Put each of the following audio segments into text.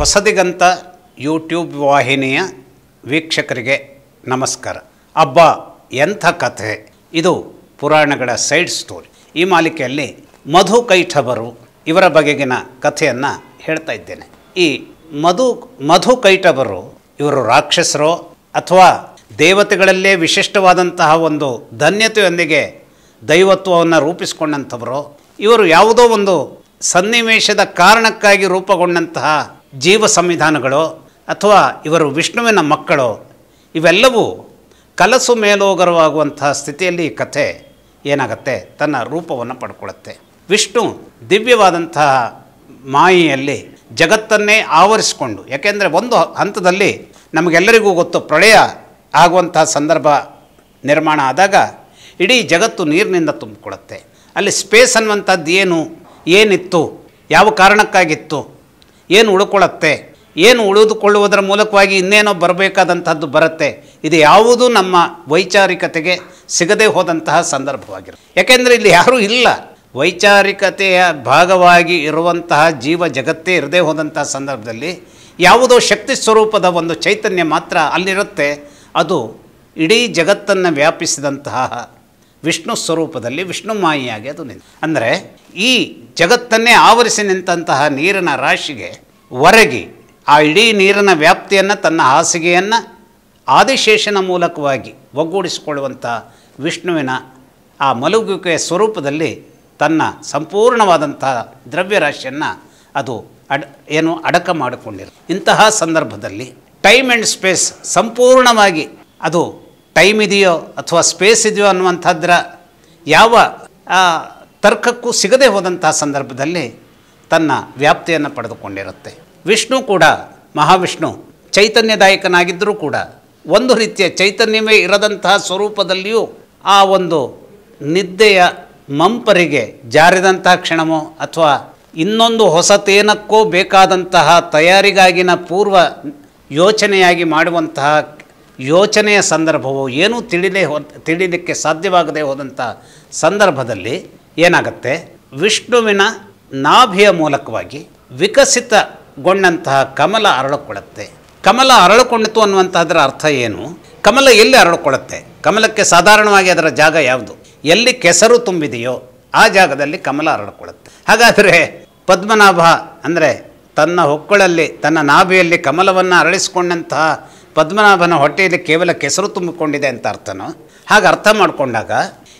Hosadiganta YouTube ವಾಹಿನಿಯ ವೀಕ್ಷಕರಿಗೆ ನಮಸ್ಕಾರ. ಅಬ್ಬ, ಎಂಥ ಕಥೆ. ಇದು ಪುರಾಣಗಳ ಸೈಡ್ ಸ್ಟೋರಿ. ಈ ಮಾಲಿಕೆಯಲ್ಲಿ ಮಧು ಕೈಠಬರು ಇವರ ಬಗೆಗಿನ ಕಥೆಯನ್ನು ಹೇಳ್ತಾ ಇದ್ದೇನೆ. ಈ ಮಧು ಮಧು ಕೈಠಬರು ಇವರು ರಾಕ್ಷಸರೋ ಅಥವಾ ದೇವತೆಗಳಲ್ಲೇ ವಿಶಿಷ್ಟವಾದಂತಹ ಒಂದು ಧನ್ಯತೆಯೊಂದಿಗೆ ದೈವತ್ವವನ್ನು ರೂಪಿಸಿಕೊಂಡಂಥವರು, ಇವರು ಯಾವುದೋ ಒಂದು ಸನ್ನಿವೇಶದ ಕಾರಣಕ್ಕಾಗಿ ರೂಪುಗೊಂಡಂತಹ ಜೀವ ಸಂವಿಧಾನಗಳು ಅಥವಾ ಇವರು ವಿಷ್ಣುವಿನ ಮಕ್ಕಳು, ಇವೆಲ್ಲವೂ ಕಲಸು ಮೇಲೋಗರವಾಗುವಂತಹ ಸ್ಥಿತಿಯಲ್ಲಿ ಈ ಕಥೆ ಏನಾಗುತ್ತೆ? ತನ್ನ ರೂಪವನ್ನು ಪಡ್ಕೊಳ್ಳುತ್ತೆ. ವಿಷ್ಣು ದಿವ್ಯವಾದಂತಹ ಮಾಯೆಯಲ್ಲಿ ಜಗತ್ತನ್ನೇ ಆವರಿಸಿಕೊಂಡು, ಯಾಕೆಂದರೆ ಒಂದು ಹಂತದಲ್ಲಿ ನಮಗೆಲ್ಲರಿಗೂ ಗೊತ್ತು ಪ್ರಳಯ ಆಗುವಂತಹ ಸಂದರ್ಭ ನಿರ್ಮಾಣ ಆದಾಗ ಇಡೀ ಜಗತ್ತು ನೀರಿನಿಂದ ತುಂಬಿಕೊಳ್ಳುತ್ತೆ. ಅಲ್ಲಿ ಸ್ಪೇಸ್ ಅನ್ನುವಂಥದ್ದು ಏನು? ಏನಿತ್ತು? ಯಾವ ಕಾರಣಕ್ಕಾಗಿತ್ತು? ಏನು ಉಳ್ಕೊಳ್ಳುತ್ತೆ? ಏನು ಉಳಿದುಕೊಳ್ಳುವುದರ ಮೂಲಕವಾಗಿ ಇನ್ನೇನೋ ಬರಬೇಕಾದಂಥದ್ದು ಬರುತ್ತೆ? ಇದು ಯಾವುದೂ ನಮ್ಮ ವೈಚಾರಿಕತೆಗೆ ಸಿಗದೇ ಹೋದಂತಹ ಸಂದರ್ಭವಾಗಿರುತ್ತೆ. ಯಾಕೆಂದರೆ ಇಲ್ಲಿ ಯಾರೂ ಇಲ್ಲ. ವೈಚಾರಿಕತೆಯ ಭಾಗವಾಗಿ ಇರುವಂತಹ ಜೀವ ಜಗತ್ತೇ ಇರದೇ ಹೋದಂತಹ ಸಂದರ್ಭದಲ್ಲಿ ಯಾವುದೋ ಶಕ್ತಿ ಸ್ವರೂಪದ ಒಂದು ಚೈತನ್ಯ ಮಾತ್ರ ಅಲ್ಲಿರುತ್ತೆ. ಅದು ಇಡೀ ಜಗತ್ತನ್ನು ವ್ಯಾಪಿಸಿದಂತಹ ವಿಷ್ಣು ಸ್ವರೂಪದಲ್ಲಿ ವಿಷ್ಣು ಮಾಯಿಯಾಗಿ ಅದು ನಿಂತು. ಅಂದರೆ ಈ ಜಗತ್ತನ್ನೇ ಆವರಿಸಿ ನಿಂತಹ ನೀರಿನ ರಾಶಿಗೆ ಹೊರಗಿ ಆ ಇಡೀ ನೀರಿನ ವ್ಯಾಪ್ತಿಯನ್ನು, ತನ್ನ ಹಾಸಿಗೆಯನ್ನು ಆದಿಶೇಷನ ಮೂಲಕವಾಗಿ ಒಗ್ಗೂಡಿಸಿಕೊಳ್ಳುವಂಥ ವಿಷ್ಣುವಿನ ಆ ಮಲಗುವಿಕೆಯ ಸ್ವರೂಪದಲ್ಲಿ ತನ್ನ ಸಂಪೂರ್ಣವಾದಂಥ ದ್ರವ್ಯರಾಶಿಯನ್ನು ಅದು ಅಡ, ಏನು ಅಡಕ ಮಾಡಿಕೊಂಡಿರು. ಇಂತಹ ಸಂದರ್ಭದಲ್ಲಿ ಟೈಮ್ ಆ್ಯಂಡ್ ಸ್ಪೇಸ್ ಸಂಪೂರ್ಣವಾಗಿ ಅದು ಟೈಮ್ ಇದೆಯೋ ಅಥವಾ ಸ್ಪೇಸ್ ಇದೆಯೋ ಅನ್ನುವಂಥದ್ರ ಯಾವ ತರ್ಕಕ್ಕೂ ಸಿಗದೆ ಹೋದಂತಹ ಸಂದರ್ಭದಲ್ಲಿ ತನ್ನ ವ್ಯಾಪ್ತಿಯನ್ನು ಪಡೆದುಕೊಂಡಿರುತ್ತೆ. ವಿಷ್ಣು ಕೂಡ ಮಹಾವಿಷ್ಣು ಚೈತನ್ಯದಾಯಕನಾಗಿದ್ದರೂ ಕೂಡ ಒಂದು ರೀತಿಯ ಚೈತನ್ಯವೇ ಇರದಂತಹ ಸ್ವರೂಪದಲ್ಲಿಯೂ ಆ ಒಂದು ನಿದ್ದೆಯ ಮಂಪರಿಗೆ ಜಾರಿದಂತಹ ಕ್ಷಣವೋ ಅಥವಾ ಇನ್ನೊಂದು ಹೊಸತೇನಕ್ಕೋ ಬೇಕಾದಂತಹ ತಯಾರಿಗಾಗಿನ ಪೂರ್ವ ಯೋಚನೆಯಾಗಿ ಮಾಡುವಂತಹ ಯೋಚನೆಯ ಸಂದರ್ಭವು ಏನೂ ತಿಳಿದೇ ಹೋ ತಿಳಿಲಿಕ್ಕೆ ಸಾಧ್ಯವಾಗದೇ ಹೋದಂಥ ಸಂದರ್ಭದಲ್ಲಿ ಏನಾಗುತ್ತೆ? ವಿಷ್ಣುವಿನ ನಾಭಿಯ ಮೂಲಕವಾಗಿ ವಿಕಸಿತಗೊಂಡಂತಹ ಕಮಲ ಅರಳುಕೊಳ್ಳುತ್ತೆ. ಕಮಲ ಅರಳುಕೊಂಡಿತು ಅನ್ನುವಂತಹದ್ರ ಅರ್ಥ ಏನು? ಕಮಲ ಎಲ್ಲಿ ಅರಳುಕೊಳ್ಳುತ್ತೆ? ಕಮಲಕ್ಕೆ ಸಾಧಾರಣವಾಗಿ ಅದರ ಜಾಗ ಯಾವುದು? ಎಲ್ಲಿ ಕೆಸರು ತುಂಬಿದೆಯೋ ಆ ಜಾಗದಲ್ಲಿ ಕಮಲ ಅರಳುಕೊಳ್ಳುತ್ತೆ. ಹಾಗಾದರೆ ಪದ್ಮನಾಭ ಅಂದರೆ ತನ್ನ ಹೊಕ್ಕಳಲ್ಲಿ, ತನ್ನ ನಾಭಿಯಲ್ಲಿ ಕಮಲವನ್ನು ಅರಳಿಸಿಕೊಂಡಂತಹ ಪದ್ಮನಾಭನ ಹೊಟ್ಟೆಯಲ್ಲಿ ಕೇವಲ ಕೆಸರು ತುಂಬಿಕೊಂಡಿದೆ ಅಂತ ಅರ್ಥನೋ? ಹಾಗೆ ಅರ್ಥ ಮಾಡಿಕೊಂಡಾಗ,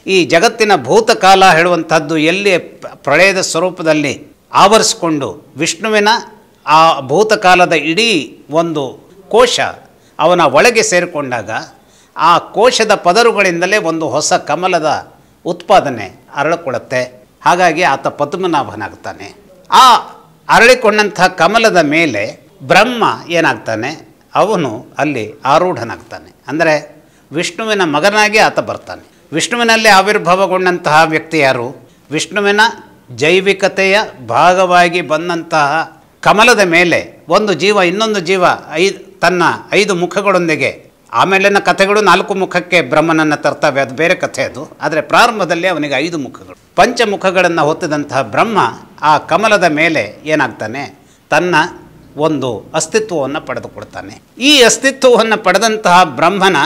ಈ ಜಗತ್ತಿನ ಭೂತಕಾಲ ಹೇಳುವಂಥದ್ದು ಎಲ್ಲಿ ಪ್ರಳಯದ ಸ್ವರೂಪದಲ್ಲಿ ಆವರಿಸಿಕೊಂಡು ವಿಷ್ಣುವಿನ ಆ ಭೂತಕಾಲದ ಇಡೀ ಒಂದು ಕೋಶ ಅವನ ಒಳಗೆ ಸೇರಿಕೊಂಡಾಗ, ಆ ಕೋಶದ ಪದರುಗಳಿಂದಲೇ ಒಂದು ಹೊಸ ಕಮಲದ ಉತ್ಪಾದನೆ ಅರಳಿಕೊಳ್ಳುತ್ತೆ. ಹಾಗಾಗಿ ಆತ ಪದ್ಮನಾಭನಾಗ್ತಾನೆ. ಆ ಅರಳಿಕೊಂಡಂಥ ಕಮಲದ ಮೇಲೆ ಬ್ರಹ್ಮ ಏನಾಗ್ತಾನೆ? ಅವನು ಅಲ್ಲಿ ಆರೂಢನಾಗ್ತಾನೆ. ಅಂದರೆ ವಿಷ್ಣುವಿನ ಮಗನಾಗಿ ಆತ ಬರ್ತಾನೆ. ವಿಷ್ಣುವಿನಲ್ಲಿ ಆವಿರ್ಭಾವಗೊಂಡಂತಹ ವ್ಯಕ್ತಿ ಯಾರು? ವಿಷ್ಣುವಿನ ಜೈವಿಕತೆಯ ಭಾಗವಾಗಿ ಬಂದಂತಹ ಕಮಲದ ಮೇಲೆ ಒಂದು ಜೀವ, ಇನ್ನೊಂದು ಜೀವ ಐದು ತನ್ನ ಐದು ಮುಖಗಳೊಂದಿಗೆ. ಆಮೇಲಿನ ಕಥೆಗಳು ನಾಲ್ಕು ಮುಖಕ್ಕೆ ಬ್ರಹ್ಮನನ್ನು ತರ್ತವೆ ಅದು ಬೇರೆ ಕಥೆ ಅದು. ಆದರೆ ಪ್ರಾರಂಭದಲ್ಲಿ ಅವನಿಗೆ ಐದು ಮುಖಗಳು. ಪಂಚಮುಖಗಳನ್ನು ಹೊತ್ತಿದಂತಹ ಬ್ರಹ್ಮ ಆ ಕಮಲದ ಮೇಲೆ ಏನಾಗ್ತಾನೆ? ತನ್ನ ಒಂದು ಅಸ್ತಿತ್ವವನ್ನು ಪಡೆದುಕೊಡ್ತಾನೆ. ಈ ಅಸ್ತಿತ್ವವನ್ನು ಪಡೆದಂತಹ ಬ್ರಹ್ಮನ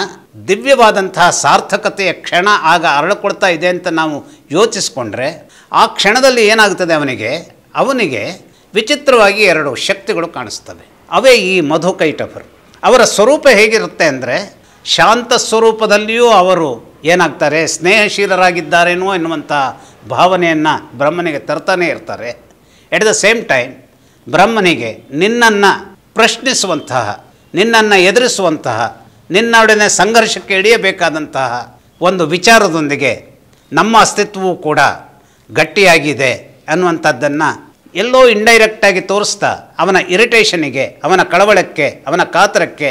ದಿವ್ಯವಾದಂತಹ ಸಾರ್ಥಕತೆಯ ಕ್ಷಣ ಆಗ ಅರಳಿಕೊಳ್ತಾ ಇದೆ ಅಂತ ನಾವು ಯೋಚಿಸ್ಕೊಂಡ್ರೆ, ಆ ಕ್ಷಣದಲ್ಲಿ ಏನಾಗ್ತದೆ ಅವನಿಗೆ? ಅವನಿಗೆ ವಿಚಿತ್ರವಾಗಿ ಎರಡು ಶಕ್ತಿಗಳು ಕಾಣಿಸ್ತವೆ. ಅವೇ ಈ ಮಧುಕೈಟಭರು. ಅವರ ಸ್ವರೂಪ ಹೇಗಿರುತ್ತೆ ಅಂದರೆ, ಶಾಂತ ಸ್ವರೂಪದಲ್ಲಿಯೂ ಅವರು ಏನಾಗ್ತಾರೆ? ಸ್ನೇಹಶೀಲರಾಗಿದ್ದಾರೇನೋ ಎನ್ನುವಂಥ ಭಾವನೆಯನ್ನು ಬ್ರಹ್ಮನಿಗೆ ತರ್ತಾನೆ ಇರ್ತಾರೆ. ಎಟ್ ದ ಸೇಮ್ ಟೈಮ್ ಬ್ರಹ್ಮನಿಗೆ ನಿನ್ನನ್ನು ಪ್ರಶ್ನಿಸುವಂತಹ, ನಿನ್ನನ್ನು ಎದುರಿಸುವಂತಹ, ನಿನ್ನೊಡನೆ ಸಂಘರ್ಷಕ್ಕೆ ಇಳಿಯಬೇಕಾದಂತಹ ಒಂದು ವಿಚಾರದೊಂದಿಗೆ ನಮ್ಮ ಅಸ್ತಿತ್ವವೂ ಕೂಡ ಗಟ್ಟಿಯಾಗಿದೆ ಅನ್ನುವಂಥದ್ದನ್ನು ಎಲ್ಲೋ ಇಂಡೈರೆಕ್ಟಾಗಿ ತೋರಿಸ್ತಾ ಅವನ ಇರಿಟೇಷನಿಗೆ ಅವನ ಕಳವಳಕ್ಕೆ, ಅವನ ಕಾತರಕ್ಕೆ,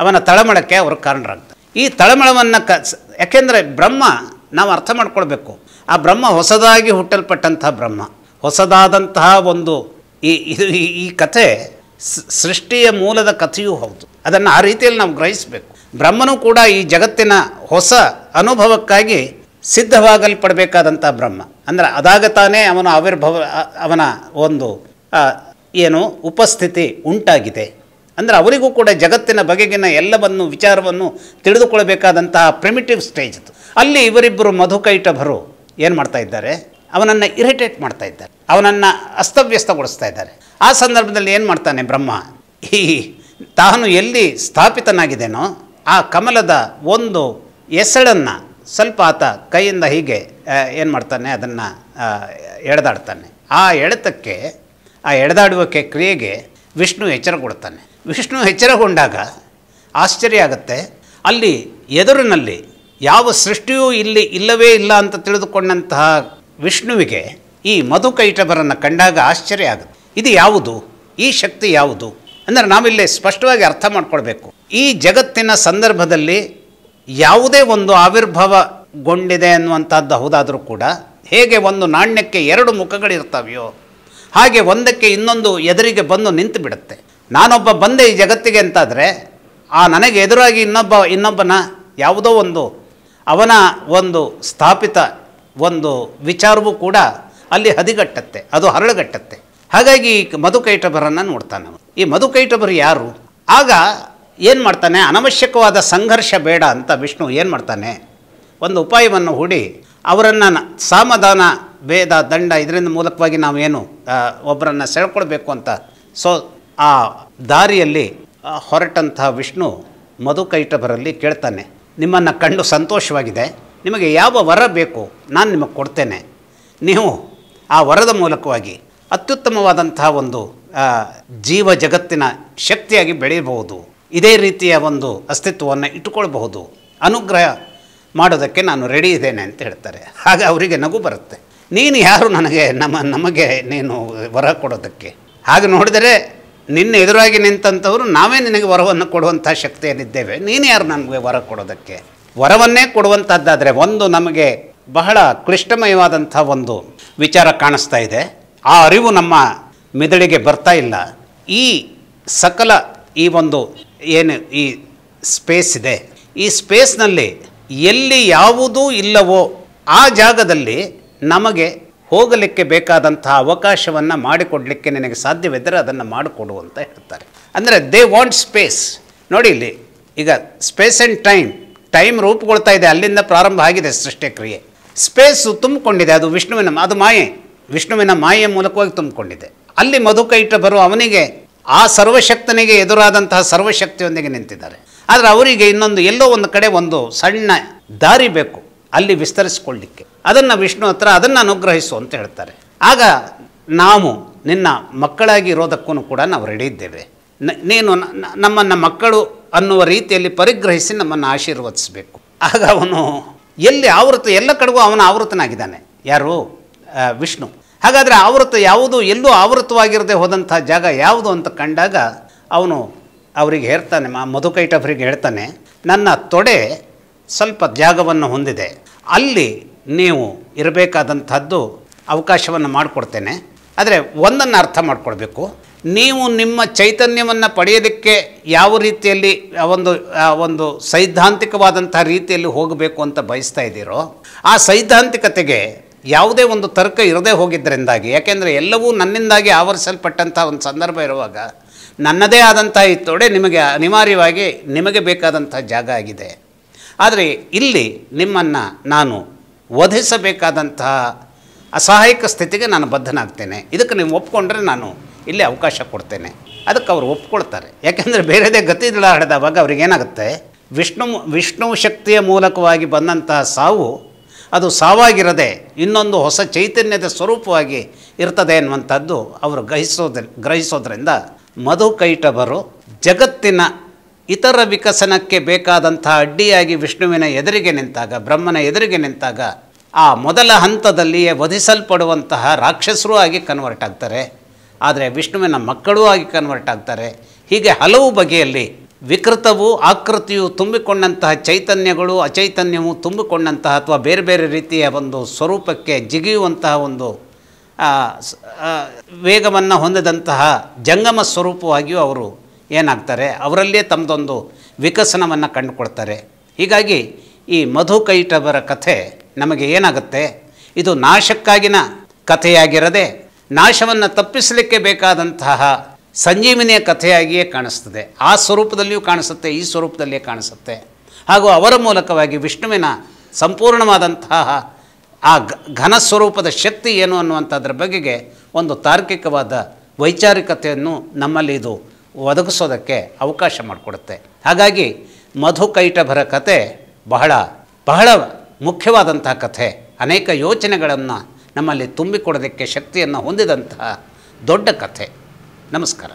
ಅವನ ತಳಮಳಕ್ಕೆ ಅವರು ಕಾರಣರಾಗ್ತಾರೆ. ಈ ತಳಮಳವನ್ನು ಕ, ಯಾಕೆಂದರೆ ಬ್ರಹ್ಮ ನಾವು ಅರ್ಥ ಮಾಡ್ಕೊಳ್ಬೇಕು. ಆ ಬ್ರಹ್ಮ ಹೊಸದಾಗಿ ಹುಟ್ಟಲ್ಪಟ್ಟಂತಹ ಬ್ರಹ್ಮ, ಹೊಸದಾದಂತಹ ಒಂದು ಈ, ಇದು ಈ- ಕಥೆ ಸೃಷ್ಟಿಯ ಮೂಲದ ಕಥೆಯೂ ಹೌದು. ಅದನ್ನು ಆ ರೀತಿಯಲ್ಲಿ ನಾವು ಗ್ರಹಿಸಬೇಕು. ಬ್ರಹ್ಮನೂ ಕೂಡ ಈ ಜಗತ್ತಿನ ಹೊಸ ಅನುಭವಕ್ಕಾಗಿ ಸಿದ್ಧವಾಗಲ್ಪಡಬೇಕಾದಂಥ ಬ್ರಹ್ಮ. ಅಂದರೆ ಅದಾಗ ತಾನೇ ಅವನ ಆವಿರ್ಭವ ಅವನ ಒಂದು ಏನು ಉಪಸ್ಥಿತಿ ಉಂಟಾಗಿದೆ. ಅಂದರೆ ಅವರಿಗೂ ಕೂಡ ಜಗತ್ತಿನ ಬಗೆಗಿನ ಎಲ್ಲವನ್ನು, ವಿಚಾರವನ್ನು ತಿಳಿದುಕೊಳ್ಬೇಕಾದಂತಹ ಪ್ರಿಮಿಟಿವ್ ಸ್ಟೇಜ್ ಅಲ್ಲಿ ಇವರಿಬ್ಬರು ಮಧುಕೈಟಭರು ಏನು ಮಾಡ್ತಾ ಇದ್ದಾರೆ? ಅವನನ್ನು ಇರಿಟೇಟ್ ಮಾಡ್ತಾ ಇದ್ದಾರೆ. ಅವನನ್ನು ಅಸ್ತವ್ಯಸ್ತಗೊಳಿಸ್ತಾ ಇದ್ದಾರೆ. ಆ ಸಂದರ್ಭದಲ್ಲಿ ಏನು ಮಾಡ್ತಾನೆ ಬ್ರಹ್ಮ? ಈ ತಾನು ಎಲ್ಲಿ ಸ್ಥಾಪಿತನಾಗಿದ್ದೇನೋ ಆ ಕಮಲದ ಒಂದು ಎಸಳನ್ನು ಸ್ವಲ್ಪ ಆತ ಕೈಯಿಂದ ಹೀಗೆ ಏನು ಮಾಡ್ತಾನೆ, ಅದನ್ನು ಎಳೆದಾಡ್ತಾನೆ. ಆ ಎಳೆತಕ್ಕೆ, ಆ ಎಳೆದಾಡುವಿಕೆ ಕ್ರಿಯೆಗೆ ವಿಷ್ಣು ಎಚ್ಚರಗೊಳ್ತಾನೆ ವಿಷ್ಣು ಎಚ್ಚರಗೊಂಡಾಗ ಆಶ್ಚರ್ಯ ಆಗುತ್ತೆ. ಅಲ್ಲಿ ಎದುರಿನಲ್ಲಿ ಯಾವ ಸೃಷ್ಟಿಯೂ ಇಲ್ಲಿ ಇಲ್ಲವೇ ಇಲ್ಲ ಅಂತ ತಿಳಿದುಕೊಂಡಂತಹ ವಿಷ್ಣುವಿಗೆ ಈ ಮಧುಕೈಟಭರನ್ನು ಕಂಡಾಗ ಆಶ್ಚರ್ಯ ಆಗುತ್ತೆ. ಇದು ಯಾವುದು? ಈ ಶಕ್ತಿ ಯಾವುದು? ಅಂದರೆ ನಾವಿಲ್ಲಿ ಸ್ಪಷ್ಟವಾಗಿ ಅರ್ಥ ಮಾಡ್ಕೊಳ್ಬೇಕು. ಈ ಜಗತ್ತಿನ ಸಂದರ್ಭದಲ್ಲಿ ಯಾವುದೇ ಒಂದು ಆವಿರ್ಭಾವಗೊಂಡಿದೆ ಅನ್ನುವಂಥದ್ದು ಹೌದಾದರೂ ಕೂಡ ಹೇಗೆ ಒಂದು ನಾಣ್ಯಕ್ಕೆ ಎರಡು ಮುಖಗಳಿರ್ತವೆಯೋ, ಹಾಗೆ ಒಂದಕ್ಕೆ ಇನ್ನೊಂದು ಎದುರಿಗೆ ಬಂದು ನಿಂತು ಬಿಡುತ್ತೆ. ನಾನೊಬ್ಬ ಬಂದೆ ಈ ಜಗತ್ತಿಗೆ ಅಂತಾದರೆ ಆ ನನಗೆ ಎದುರಾಗಿ ಇನ್ನೊಬ್ಬ, ಇನ್ನೊಬ್ಬನ ಯಾವುದೋ ಒಂದು ಅವನ ಒಂದು ಸ್ಥಾಪಿತ ಒಂದು ವಿಚಾರವೂ ಕೂಡ ಅಲ್ಲಿ ಹದಿಗಟ್ಟತ್ತೆ, ಅದು ಹರಳುಗಟ್ಟತ್ತೆ. ಹಾಗಾಗಿ ಈ ಮಧುಕೈಟಭರನ್ನು ನೋಡ್ತಾನೆ. ಈ ಮಧುಕೈಟಭರು ಯಾರು? ಆಗ ಏನು ಮಾಡ್ತಾನೆ? ಅನವಶ್ಯಕವಾದ ಸಂಘರ್ಷ ಬೇಡ ಅಂತ ವಿಷ್ಣು ಏನು ಮಾಡ್ತಾನೆ? ಒಂದು ಉಪಾಯವನ್ನು ಹೂಡಿ ಅವರನ್ನು ಸಾಮಧಾನ ಭೇದ ದಂಡ ಇದರಿಂದ ಮೂಲಕವಾಗಿ ನಾವೇನು ಒಬ್ಬರನ್ನು ಸೆಳ್ಕೊಳ್ಬೇಕು ಅಂತ ಸೊ, ಆ ದಾರಿಯಲ್ಲಿ ಹೊರಟಂತಹ ವಿಷ್ಣು ಮಧುಕೈಟಭರಲ್ಲಿ ಕೇಳ್ತಾನೆ. ನಿಮ್ಮನ್ನು ಕಂಡು ಸಂತೋಷವಾಗಿದೆ. ನಿಮಗೆ ಯಾವ ವರ ಬೇಕು ನಾನು ನಿಮಗೆ ಕೊಡ್ತೇನೆ. ನೀವು ಆ ವರದ ಮೂಲಕವಾಗಿ ಅತ್ಯುತ್ತಮವಾದಂತಹ ಒಂದು ಜೀವ ಜಗತ್ತಿನ ಶಕ್ತಿಯಾಗಿ ಬೆಳೆಯಬಹುದು. ಇದೇ ರೀತಿಯ ಒಂದು ಅಸ್ತಿತ್ವವನ್ನು ಇಟ್ಟುಕೊಳ್ಬಹುದು. ಅನುಗ್ರಹ ಮಾಡೋದಕ್ಕೆ ನಾನು ರೆಡಿ ಇದ್ದೇನೆ ಅಂತ ಹೇಳ್ತಾರೆ. ಆಗ ಅವರಿಗೆ ನಗು ಬರುತ್ತೆ. ನೀನು ಯಾರು ನನಗೆ, ನಮ್ಮ, ನಮಗೆ ನೀನು ವರ ಕೊಡೋದಕ್ಕೆ? ಹಾಗೆ ನೋಡಿದರೆ ನಿನ್ನ ಎದುರಾಗಿ ನಿಂತಂಥವರು ನಾವೇ ನಿನಗೆ ವರವನ್ನು ಕೊಡುವಂಥ ಶಕ್ತಿಯಲ್ಲಿದ್ದೇವೆ. ನೀನು ಯಾರು ನನಗೆ ವರ ಕೊಡೋದಕ್ಕೆ? ವರವನ್ನೇ ಕೊಡುವಂಥದ್ದಾದರೆ ಒಂದು ನಮಗೆ ಬಹಳ ಕ್ಲಿಷ್ಟಮಯವಾದಂಥ ಒಂದು ವಿಚಾರ ಕಾಣಿಸ್ತಾ ಇದೆ. ಆ ಅರಿವು ನಮ್ಮ ಮೆದುಳಿಗೆ ಬರ್ತಾ ಇಲ್ಲ. ಈ ಸಕಲ ಈ ಒಂದು ಏನು ಈ ಸ್ಪೇಸ್ ಇದೆ. ಈ ಸ್ಪೇಸ್ನಲ್ಲಿ ಎಲ್ಲಿ ಯಾವುದೂ ಇಲ್ಲವೋ ಆ ಜಾಗದಲ್ಲಿ ನಮಗೆ ಹೋಗಲಿಕ್ಕೆ ಬೇಕಾದಂಥ ಅವಕಾಶವನ್ನು ಮಾಡಿಕೊಡಲಿಕ್ಕೆ ನಿನಗೆ ಸಾಧ್ಯವಿದ್ದರೆ ಅದನ್ನು ಮಾಡಿಕೊಡು ಅಂತ ಹೇಳ್ತಾರೆ. ಅಂದರೆ ದೇ ವಾಂಟ್ ಸ್ಪೇಸ್ ನೋಡಿ ಇಲ್ಲಿ, ಈಗ ಸ್ಪೇಸ್ ಆ್ಯಂಡ್ ಟೈಮ್ ಟೈಮ್ ರೂಪುಗೊಳ್ತಾ ಇದೆ, ಅಲ್ಲಿಂದ ಪ್ರಾರಂಭ ಆಗಿದೆ ಸೃಷ್ಟಿ ಕ್ರಿಯೆ. ಸ್ಪೇಸು ತುಂಬಿಕೊಂಡಿದೆ, ಅದು ವಿಷ್ಣುವಿನ ಅದು ಮಾಯೆ. ವಿಷ್ಣುವಿನ ಮಾಯೆಯ ಮೂಲಕವಾಗಿ ತುಂಬಿಕೊಂಡಿದೆ. ಅಲ್ಲಿ ಮಧುಕೈಟಭರು ಅವನಿಗೆ, ಆ ಸರ್ವಶಕ್ತನಿಗೆ ಎದುರಾದಂತಹ ಸರ್ವಶಕ್ತಿಯೊಂದಿಗೆ ನಿಂತಿದ್ದಾರೆ. ಆದರೆ ಅವರಿಗೆ ಇನ್ನೊಂದು, ಎಲ್ಲೋ ಒಂದು ಕಡೆ ಒಂದು ಸಣ್ಣ ದಾರಿ ಬೇಕು, ಅಲ್ಲಿ ವಿಸ್ತರಿಸಿಕೊಳ್ಳಿಕ್ಕೆ. ಅದನ್ನು ವಿಷ್ಣು ಹತ್ರ ಅದನ್ನು ಅನುಗ್ರಹಿಸು ಅಂತ ಹೇಳ್ತಾರೆ. ಆಗ ನಾವು, ನಿನ್ನ ಮಕ್ಕಳಾಗಿ ಇರೋದಕ್ಕೂ ಕೂಡ ನಾವು ರೆಡಿ ಇದ್ದೇವೆ. ನೀನು ನಮ್ಮನ್ನು ಮಕ್ಕಳು ಅನ್ನುವ ರೀತಿಯಲ್ಲಿ ಪರಿಗ್ರಹಿಸಿ ನಮ್ಮನ್ನು ಆಶೀರ್ವದಿಸಬೇಕು. ಆಗ ಅವನು ಎಲ್ಲಿ ಆವೃತ ಎಲ್ಲ ಕಡೆಗೂ ಅವನ ಆವೃತನಾಗಿದ್ದಾನೆ. ಯಾರು? ವಿಷ್ಣು. ಹಾಗಾದರೆ ಆವೃತ ಯಾವುದು? ಎಲ್ಲೂ ಆವೃತವಾಗಿರದೆ ಹೋದಂಥ ಜಾಗ ಯಾವುದು ಅಂತ ಕಂಡಾಗ ಅವನು ಅವರಿಗೆ ಹೇಳ್ತಾನೆ, ಮಾ ಮಧುಕೈಟಭರಿಗೆ ಹೇಳ್ತಾನೆ, ನನ್ನ ತೊಡೆ ಸ್ವಲ್ಪ ಜಾಗವನ್ನು ಹೊಂದಿದೆ. ಅಲ್ಲಿ ನೀವು ಇರಬೇಕಾದಂಥದ್ದು ಅವಕಾಶವನ್ನು ಮಾಡಿಕೊಡ್ತೇನೆ. ಆದರೆ ಒಂದನ್ನು ಅರ್ಥ ಮಾಡ್ಕೊಳ್ಬೇಕು. ನೀವು ನಿಮ್ಮ ಚೈತನ್ಯವನ್ನು ಪಡೆಯೋದಕ್ಕೆ ಯಾವ ರೀತಿಯಲ್ಲಿ ಒಂದು ಒಂದು ಸೈದ್ಧಾಂತಿಕವಾದಂಥ ರೀತಿಯಲ್ಲಿ ಹೋಗಬೇಕು ಅಂತ ಬಯಸ್ತಾ ಇದ್ದೀರೋ, ಆ ಸೈದ್ಧಾಂತಿಕತೆಗೆ ಯಾವುದೇ ಒಂದು ತರ್ಕ ಇರದೇ ಹೋಗಿದ್ದರಿಂದಾಗಿ, ಯಾಕೆಂದರೆ ಎಲ್ಲವೂ ನನ್ನಿಂದಾಗಿ ಆವರಿಸಲ್ಪಟ್ಟಂಥ ಒಂದು ಸಂದರ್ಭ ಇರುವಾಗ ನನ್ನದೇ ಆದಂಥ ಇತ್ತೋಡೆ ತೊಡೆ ನಿಮಗೆ ಅನಿವಾರ್ಯವಾಗಿ ನಿಮಗೆ ಬೇಕಾದಂಥ ಜಾಗ ಆಗಿದೆ. ಆದರೆ ಇಲ್ಲಿ ನಿಮ್ಮನ್ನು ನಾನು ವಧಿಸಬೇಕಾದಂತಹ ಅಸಹಾಯಕ ಸ್ಥಿತಿಗೆ ನಾನು ಬದ್ಧನಾಗ್ತೇನೆ. ಇದಕ್ಕೆ ನೀವು ಒಪ್ಕೊಂಡ್ರೆ ನಾನು ಇಲ್ಲಿ ಅವಕಾಶ ಕೊಡ್ತೇನೆ. ಅದಕ್ಕೆ ಅವರು ಒಪ್ಕೊಳ್ತಾರೆ. ಯಾಕೆಂದರೆ ಬೇರೆದೇ ಗತಿದಳ ಹಡೆದವಾಗ ಅವ್ರಿಗೇನಾಗುತ್ತೆ ವಿಷ್ಣು ವಿಷ್ಣು ಶಕ್ತಿಯ ಮೂಲಕವಾಗಿ ಬಂದಂತಹ ಸಾವು, ಅದು ಸಾವಾಗಿರದೆ ಇನ್ನೊಂದು ಹೊಸ ಚೈತನ್ಯದ ಸ್ವರೂಪವಾಗಿ ಇರ್ತದೆ ಅನ್ನುವಂಥದ್ದು ಅವರು ಗ್ರಹಿಸೋದ್ರ ಗ್ರಹಿಸೋದ್ರಿಂದ ಮಧುಕೈಟಭರು ಜಗತ್ತಿನ ಇತರ ವಿಕಸನಕ್ಕೆ ಬೇಕಾದಂಥ ಅಡ್ಡಿಯಾಗಿ ವಿಷ್ಣುವಿನ ಎದುರಿಗೆ ನಿಂತಾಗ, ಬ್ರಹ್ಮನ ಎದುರಿಗೆ ನಿಂತಾಗ ಆ ಮೊದಲ ಹಂತದಲ್ಲಿಯೇ ವಧಿಸಲ್ಪಡುವಂತಹ ರಾಕ್ಷಸರೂ ಆಗಿ ಕನ್ವರ್ಟ್ ಆಗ್ತಾರೆ. ಆದರೆ ವಿಷ್ಣುವಿನ ಮಕ್ಕಳೂ ಆಗಿ ಕನ್ವರ್ಟ್ ಆಗ್ತಾರೆ. ಹೀಗೆ ಹಲವು ಬಗೆಯಲ್ಲಿ ವಿಕೃತವು ಆಕೃತಿಯು ತುಂಬಿಕೊಂಡಂತಹ ಚೈತನ್ಯಗಳು ಅಚೈತನ್ಯವು ತುಂಬಿಕೊಂಡಂತಹ ಅಥವಾ ಬೇರೆ ಬೇರೆ ರೀತಿಯ ಒಂದು ಸ್ವರೂಪಕ್ಕೆ ಜಿಗಿಯುವಂತಹ ಒಂದು ವೇಗವನ್ನು ಹೊಂದಿದಂತಹ ಜಂಗಮ ಸ್ವರೂಪವಾಗಿಯೂ ಅವರು ಏನಾಗ್ತಾರೆ? ಅವರಲ್ಲೇ ತಮ್ಮದೊಂದು ವಿಕಸನವನ್ನು ಕಂಡುಕೊಳ್ತಾರೆ. ಹೀಗಾಗಿ ಈ ಮಧುಕೈಟವರ ಕಥೆ ನಮಗೆ ಏನಾಗುತ್ತೆ? ಇದು ನಾಶಕ್ಕಾಗಿನ ಕಥೆಯಾಗಿರದೆ ನಾಶವನ್ನು ತಪ್ಪಿಸಲಿಕ್ಕೆ ಬೇಕಾದಂತಹ ಸಂಜೀವಿನಿಯ ಕಥೆಯಾಗಿಯೇ ಕಾಣಿಸ್ತದೆ. ಆ ಸ್ವರೂಪದಲ್ಲಿಯೂ ಕಾಣಿಸುತ್ತೆ, ಈ ಸ್ವರೂಪದಲ್ಲಿಯೇ ಕಾಣಿಸುತ್ತೆ. ಹಾಗೂ ಅವರ ಮೂಲಕವಾಗಿ ವಿಷ್ಣುವಿನ ಸಂಪೂರ್ಣವಾದಂತಹ ಆ ಘನ ಸ್ವರೂಪದ ಶಕ್ತಿ ಏನು ಅನ್ನುವಂಥದ್ರ ಬಗೆಗೆ ಒಂದು ತಾರ್ಕಿಕವಾದ ವೈಚಾರಿಕತೆಯನ್ನು ನಮ್ಮಲ್ಲಿ ಇದು ಒದಗಿಸೋದಕ್ಕೆ ಅವಕಾಶ ಮಾಡಿಕೊಡುತ್ತೆ. ಹಾಗಾಗಿ ಮಧುಕೈಟಭರ ಕತೆ ಬಹಳ ಬಹಳ ಮುಖ್ಯವಾದಂತಹ ಕಥೆ. ಅನೇಕ ಯೋಚನೆಗಳನ್ನು ನಮ್ಮಲ್ಲಿ ತುಂಬಿಕೊಡೋದಕ್ಕೆ ಶಕ್ತಿಯನ್ನು ಹೊಂದಿದಂತಹ ದೊಡ್ಡ ಕಥೆ. ನಮಸ್ಕಾರ.